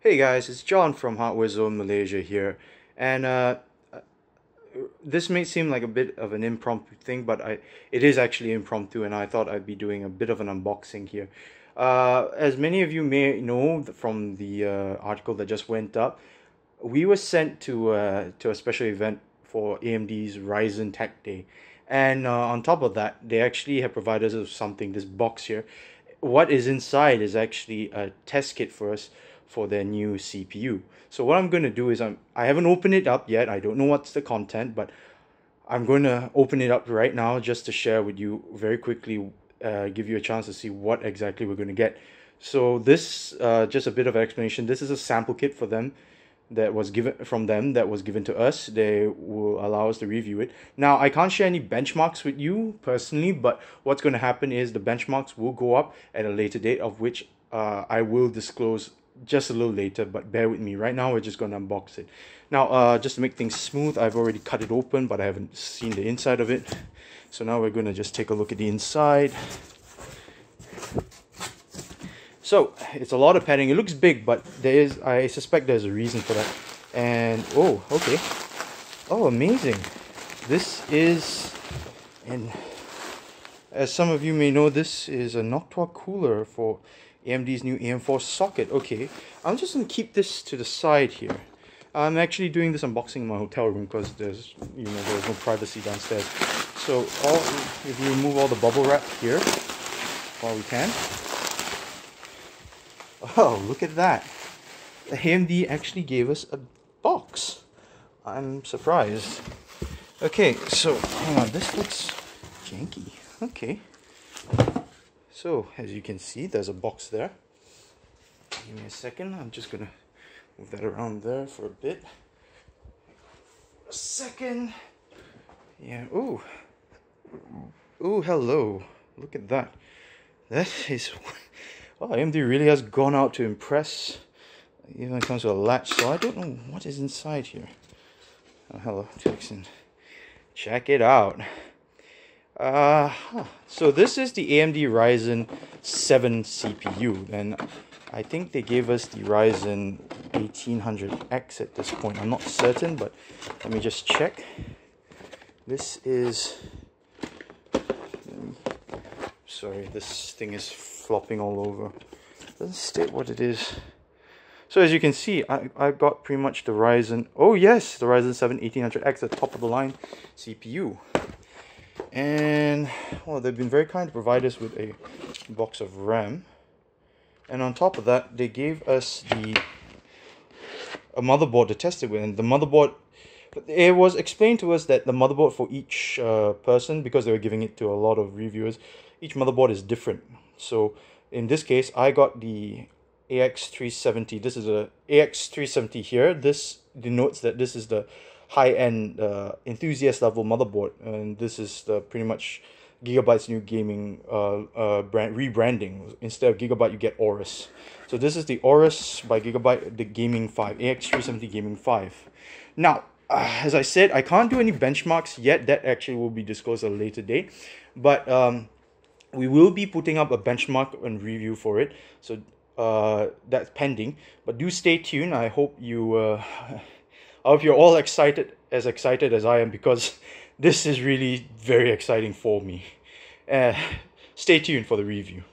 Hey guys, it's John from Hardware Zone Malaysia here, and uh, this may seem like a bit of an impromptu thing, but I it is actually impromptu, and I thought I'd be doing a bit of an unboxing here. Uh, as many of you may know from the uh, article that just went up, we were sent to uh, to a special event for AMD's Ryzen Tech Day, and uh, on top of that, they actually have provided us with something. This box here, what is inside is actually a test kit for us for their new CPU. So what I'm going to do is I'm I haven't opened it up yet. I don't know what's the content, but I'm going to open it up right now just to share with you very quickly, uh, give you a chance to see what exactly we're going to get. So this, uh, just a bit of explanation. This is a sample kit for them that was given from them that was given to us. They will allow us to review it. Now I can't share any benchmarks with you personally, but what's going to happen is the benchmarks will go up at a later date, of which uh, I will disclose just a little later, but bear with me. Right now, we're just going to unbox it. Now, uh, just to make things smooth, I've already cut it open, but I haven't seen the inside of it. So now we're going to just take a look at the inside. So, it's a lot of padding. It looks big, but there is, I suspect there's a reason for that. And, oh, okay. Oh, amazing. This is, and as some of you may know, this is a Noctua cooler for AMD's new AM4 socket. Okay, I'm just going to keep this to the side here. I'm actually doing this unboxing in my hotel room because there's, you know, there's no privacy downstairs. So all, if you remove all the bubble wrap here, while we can. Oh, look at that. The AMD actually gave us a box. I'm surprised. Okay, so hang on, this looks janky. Okay. So, as you can see, there's a box there. Give me a second, I'm just gonna move that around there for a bit. A second. Yeah, oh oh hello. Look at that. That is... Oh, AMD really has gone out to impress even when it comes to a latch, so I don't know what is inside here. Oh, hello, Jackson. Check it out. Uh, so this is the AMD Ryzen 7 CPU, and I think they gave us the Ryzen 1800X at this point. I'm not certain, but let me just check. This is... Sorry, this thing is flopping all over. Doesn't state what it is. So as you can see, I, I got pretty much the Ryzen... Oh yes, the Ryzen 7 1800X, the top of the line CPU and well they've been very kind to provide us with a box of RAM. And on top of that they gave us the a motherboard to test it with. And the motherboard it was explained to us that the motherboard for each uh, person because they were giving it to a lot of reviewers each motherboard is different. So in this case I got the AX370 this is a AX370 here. This denotes that this is the high-end uh, enthusiast level motherboard and this is the pretty much Gigabyte's new gaming uh, uh, brand rebranding. Instead of Gigabyte, you get Aorus. So this is the Aorus by Gigabyte, the Gaming 5, AX370 Gaming 5. Now, uh, as I said, I can't do any benchmarks yet. That actually will be disclosed at a later date. But um, we will be putting up a benchmark and review for it. So uh, that's pending. But do stay tuned. I hope you... Uh, I hope you're all excited, as excited as I am, because this is really very exciting for me. Uh, stay tuned for the review.